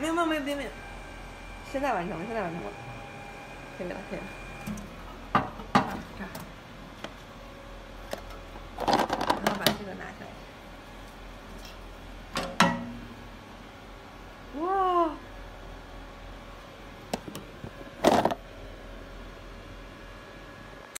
没有没有没有没有现在完成了现在完成了。可以了可以了。